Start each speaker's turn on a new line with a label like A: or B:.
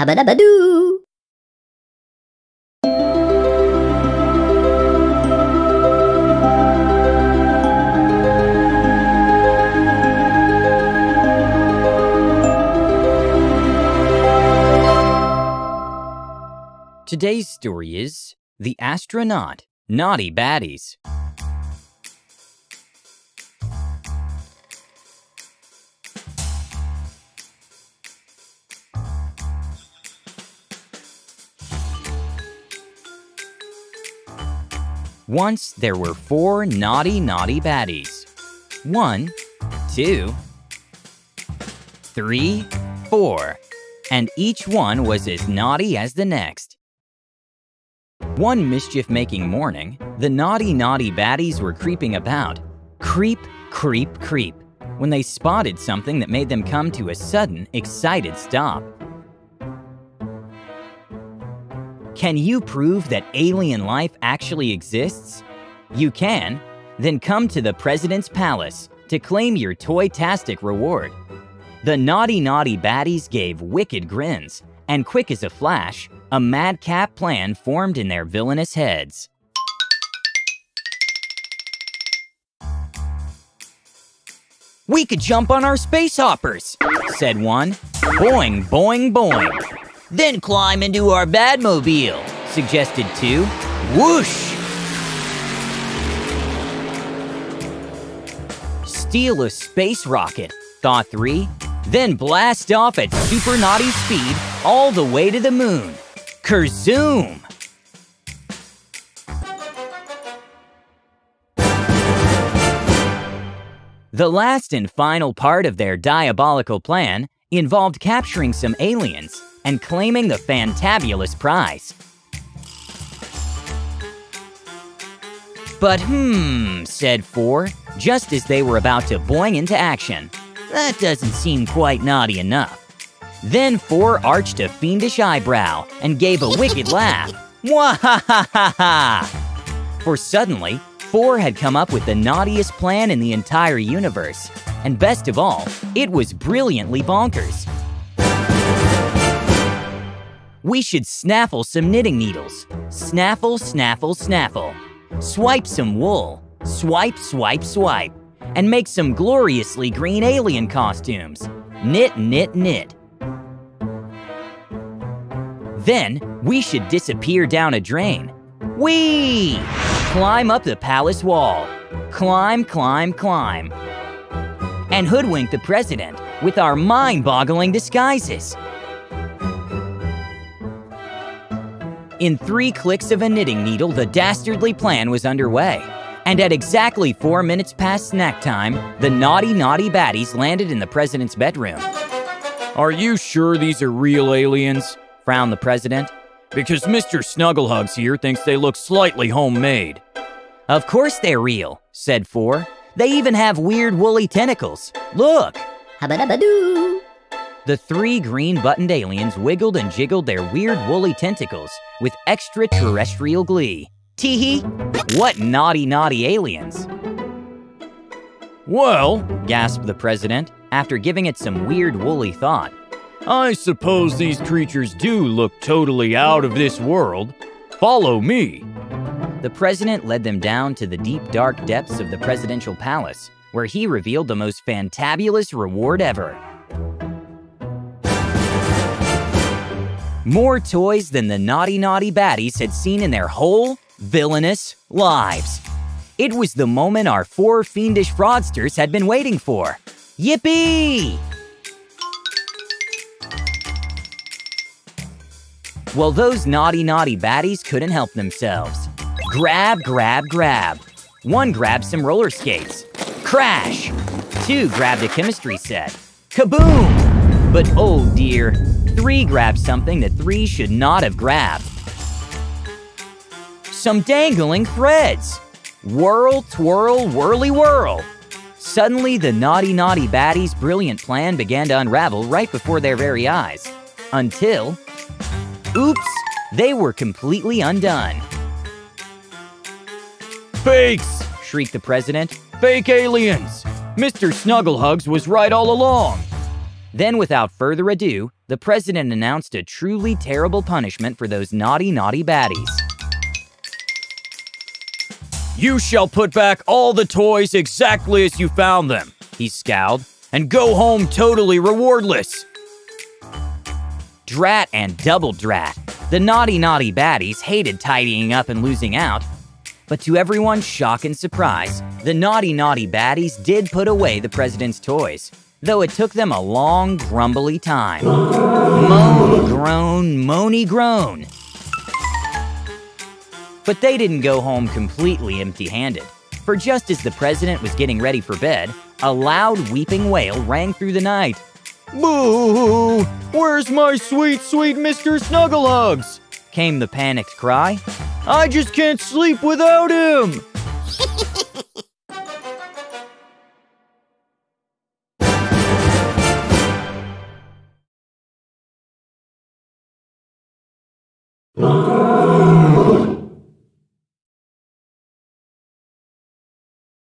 A: Habba-dabba-doo!
B: Today's story is The Astronaut Naughty Baddies. Once there were four naughty, naughty baddies. One, two, three, four, and each one was as naughty as the next. One mischief making morning, the naughty, naughty baddies were creeping about. Creep, creep, creep, when they spotted something that made them come to a sudden, excited stop. Can you prove that alien life actually exists? You can? Then come to the President's Palace to claim your toy-tastic reward. The naughty naughty baddies gave wicked grins, and quick as a flash, a madcap plan formed in their villainous heads. We could jump on our space hoppers, said one. Boing, boing, boing. Then climb into our Badmobile, suggested two. Whoosh! Steal a space rocket, thought three. Then blast off at super naughty speed all the way to the moon. Kerzoom! The last and final part of their diabolical plan involved capturing some aliens and claiming the fantabulous prize. But hmm, said Four, just as they were about to boing into action. That doesn't seem quite naughty enough. Then Four arched a fiendish eyebrow and gave a wicked laugh. Mwahahaha! For suddenly, Four had come up with the naughtiest plan in the entire universe. And best of all, it was brilliantly bonkers. We should snaffle some knitting needles. Snaffle, snaffle, snaffle. Swipe some wool. Swipe, swipe, swipe. And make some gloriously green alien costumes. Knit, knit, knit. Then we should disappear down a drain. Whee! Climb up the palace wall. Climb, climb, climb. And hoodwink the president with our mind-boggling disguises. In three clicks of a knitting needle, the dastardly plan was underway. And at exactly four minutes past snack time, the naughty, naughty baddies landed in the president's bedroom.
C: Are you sure these are real aliens?
B: frowned the president.
C: Because Mr. Snugglehugs here thinks they look slightly homemade.
B: Of course they're real, said Four. They even have weird woolly tentacles. Look!
A: Habba-dabba-doo!
B: The three green buttoned aliens wiggled and jiggled their weird woolly tentacles with extraterrestrial glee. Teehee! What naughty, naughty aliens!
C: Well,
B: gasped the president after giving it some weird woolly thought.
C: I suppose these creatures do look totally out of this world. Follow me.
B: The president led them down to the deep, dark depths of the presidential palace, where he revealed the most fantabulous reward ever. More toys than the naughty, naughty baddies had seen in their whole villainous lives. It was the moment our four fiendish fraudsters had been waiting for. Yippee! Well, those naughty, naughty baddies couldn't help themselves. Grab, grab, grab. One grabbed some roller skates. Crash! Two grabbed a chemistry set. Kaboom! But oh dear, three grabbed something that three should not have grabbed. Some dangling threads. Whirl, twirl, whirly whirl. Suddenly, the naughty, naughty baddies' brilliant plan began to unravel right before their very eyes. Until Oops, they were completely undone.
C: Fakes!
B: Shrieked the president.
C: Fake aliens! Mr. Snugglehugs was right all along.
B: Then, without further ado, the president announced a truly terrible punishment for those naughty, naughty baddies.
C: You shall put back all the toys exactly as you found them, he scowled, and go home totally rewardless.
B: Drat and double drat. The naughty, naughty baddies hated tidying up and losing out. But to everyone's shock and surprise, the naughty, naughty baddies did put away the president's toys, though it took them a long, grumbly time. Moan, groan, moany groan. But they didn't go home completely empty handed, for just as the president was getting ready for bed, a loud weeping wail rang through the night.
C: Boo! Where's my sweet, sweet Mr. Snugglehugs?
B: Came the panicked cry.
C: I just can't sleep without him!